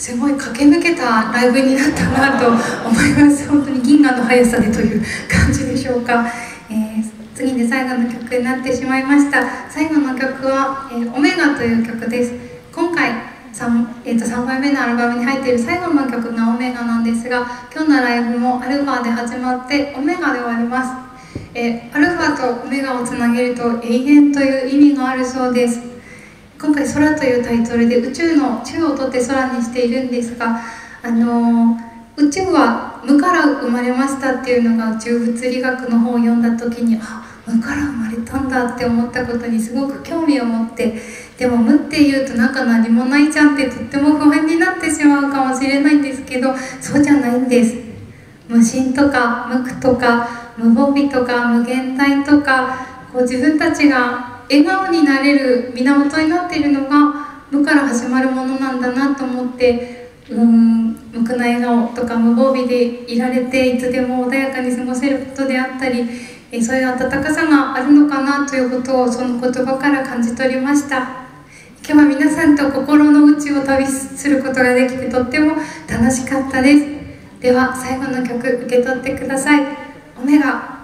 すごい駆け抜けたライブになったなと思います。本当に銀河の速さでという感じでしょうか、えー、次で最後の曲になってしまいました。最後の曲は「えー、オメガ」という曲です。今回 3,、えー、と3枚目のアルバムに入っている最後の曲が「オメガ」なんですが今日のライブもアルファで始まってオメガで終わります。えー、アルファとオメガをつなげると永遠という意味があるそうです。今回「空」というタイトルで宇宙の宙を取って空にしているんですがあのー、宇宙は無から生まれましたっていうのが宇宙物理学の本を読んだ時にあ無から生まれたんだって思ったことにすごく興味を持ってでも無っていうとなんか何もないじゃんってとっても不安になってしまうかもしれないんですけどそうじゃないんです。無心とか無垢とか無防備とか無限体とかこう自分たちが笑顔になれる源になっているのが無から始まるものなんだなと思ってうん無垢な笑顔とか無防備でいられていつでも穏やかに過ごせることであったりえそういう温かさがあるのかなということをその言葉から感じ取りました。今日は皆さんと心の内を旅することができてとっても楽しかったです。では最後の曲受け取ってください「オメガ」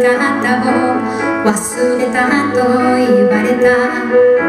姿を忘れたと言われた。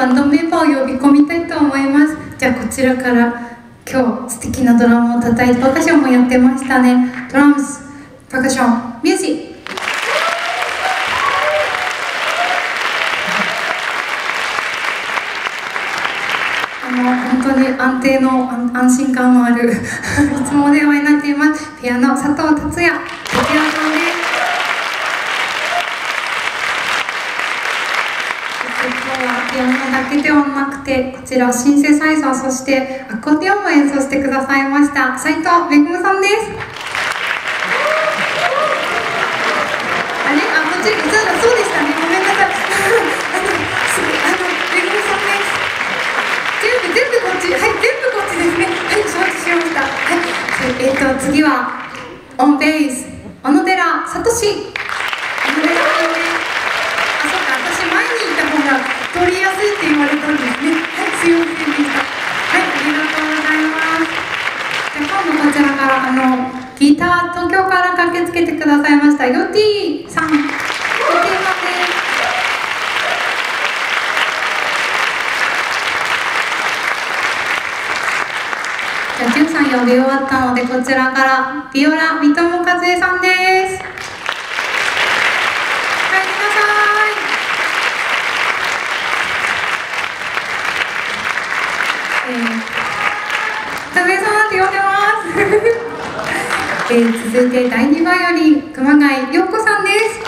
バンドメンバーを呼び込みたいと思います。じゃあこちらから今日素敵なドラムを叩いてパカションもやってましたね。ドラムスパーカションミュージック。本当に安定の安心感のある いつもお電話になっています。ピアノ佐藤達也。けではなくてこちらシンセサイザーそしてアコーディオンも演奏してくださいました。斉藤めぐむさんです。あれ？あこっち？そうだそうでしたね。ごめんなさい。あのめぐむさんです。全部全部こっち。はい全部こっちですね。はい承知しました。はい。えっ、ー、と次はオンベース小野寺聡。小野寺さんです。取りやすいって言われたんですね。はいすいませんでしたはいありがとうございます。じゃあ今度こちらからあのギター東京から駆けつけてくださいましたヨティさん。ヨティさん。ですじゃあ、じゅんさん呼び終わったので、こちらからビオラ三友和恵さんです。続いて第2バイオリン熊谷陽子さんです。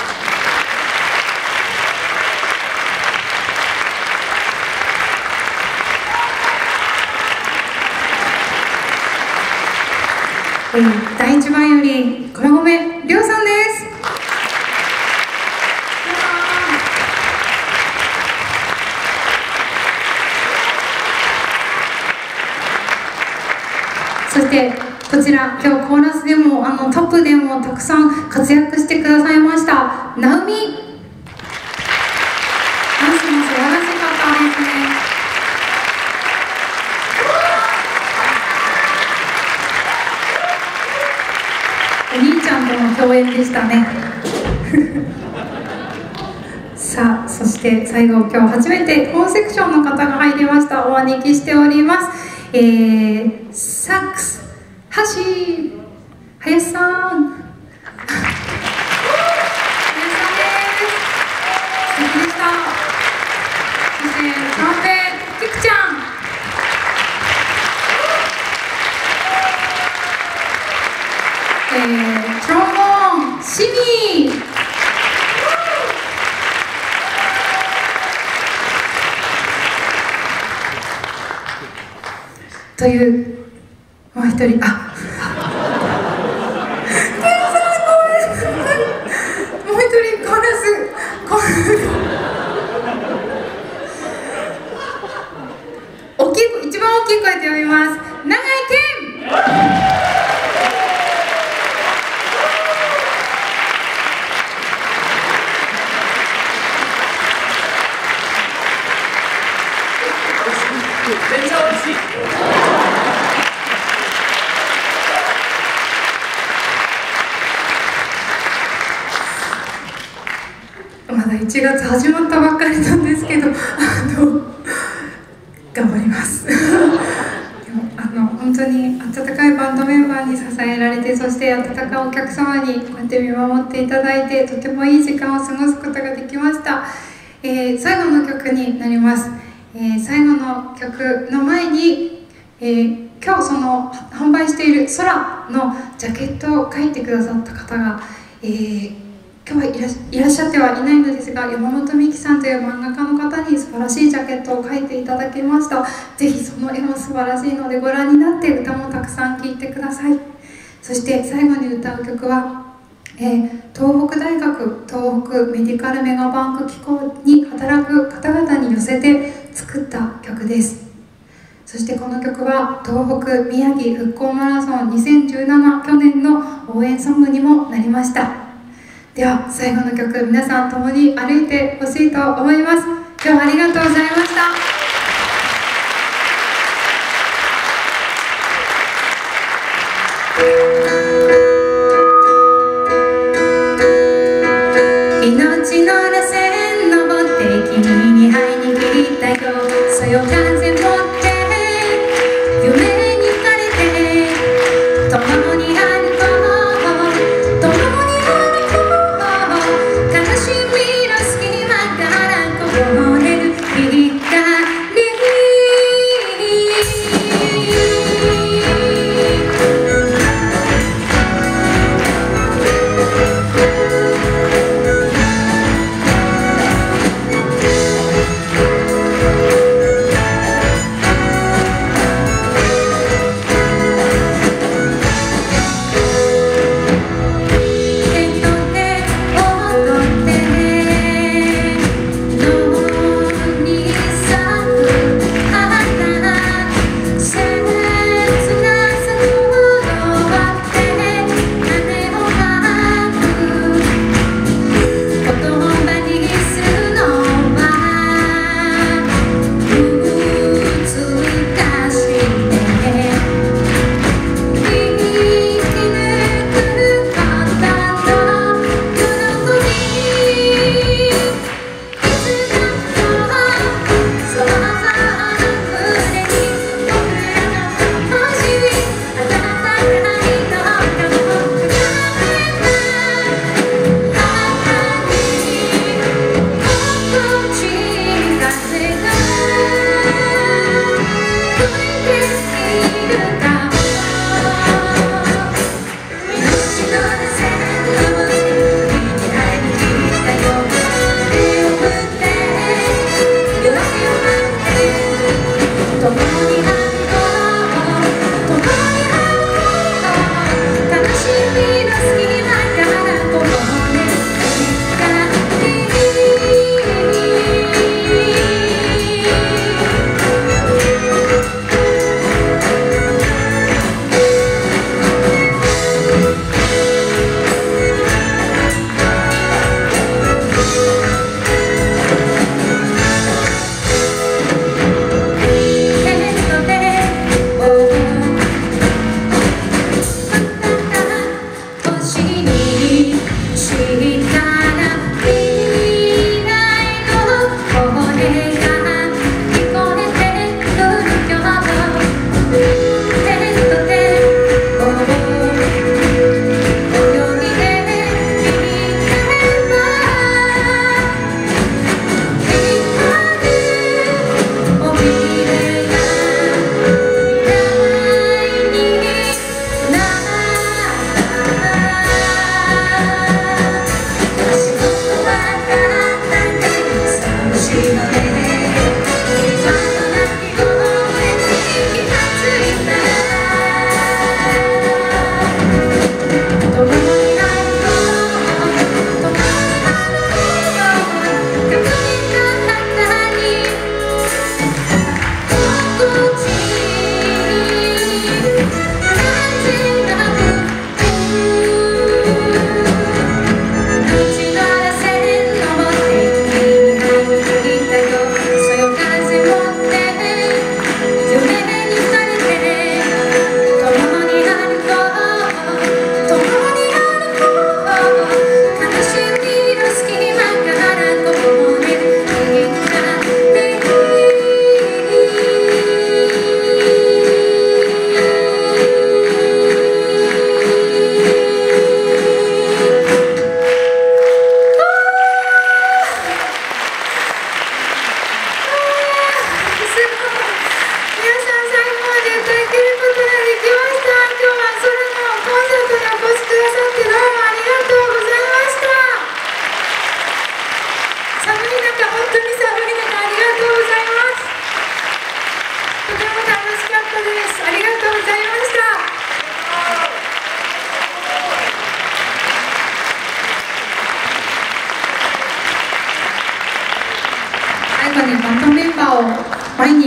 えー、第1バイオリン駒込亮さんですそしてこちら今日コーラスでもあのトップでもたくさん活躍してくださいました。ナオミ。ダンスも素晴らしかったですね。お兄ちゃんとの共演でしたね。さあそして最後今日初めて本セクションの方が入りました。お招きしております。えー、サックス。橋。林さん林さんです素敵でしたそしてトランペットキクちゃんえー、トロンボーンシミーというもう一人あ天才ごめんなさいもう一人コーラスコーラス大きい声一番大きい声で読みます長井健めっちゃ美味しいまだ1月始まったばっかりなんですけどあの頑張ります。でもあの本当に温かいバンドメンバーに支えられてそして温かいお客様にこうやって見守っていただいてとてもいい時間を過ごすことができました、えー最後の曲になります、えー最後の曲の前に、えー今日その販売している「空」のジャケットを書いてくださった方が、えー今日はいらっしゃってはいないのですが山本美樹さんという漫画家の方に素晴らしいジャケットを描いていただきました。ぜひその絵も素晴らしいのでご覧になって歌もたくさん聴いてください。そして最後に歌う曲は、えー東北大学東北メディカルメガバンク機構に働く方々に寄せて作った曲です。そしてこの曲は東北宮城復興マラソン2017去年の応援ソングにもなりました。では最後の曲皆さん共に歩いてほしいと思います。今日はありがとうございました。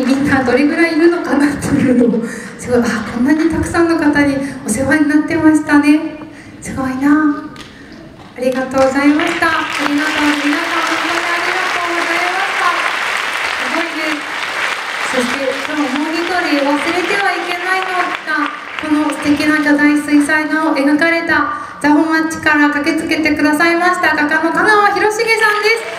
みんなどれぐらいいるのかなっていうのをすごいあこんなにたくさんの方にお世話になってましたね。すごいな。ありがとうございました。ありがとう。皆さん本当にありがとうございました。すごいですそして今日もう一人忘れてはいけないのがこの素敵な巨大水彩画を描かれたザホ町から駆けつけてくださいました画家の香川博重さんです。